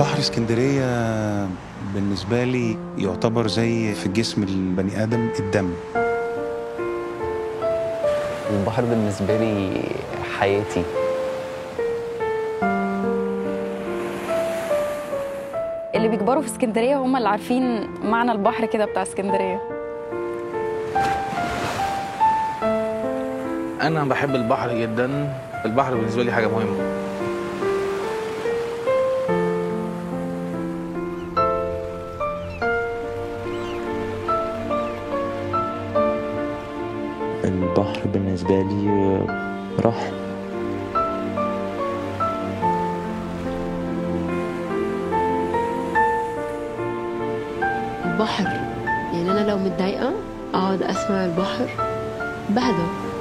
بحر اسكندرية بالنسبة لي يعتبر زي في جسم البني آدم الدم. البحر بالنسبة لي حياتي. اللي بيكبروا في اسكندرية هم اللي عارفين معنى البحر كده بتاع اسكندرية. أنا بحب البحر جدا. البحر بالنسبة لي حاجة مهمة. البحر بالنسبة لي راحة البحر يعني أنا لو متضايقة أقعد أسمع البحر بهدى.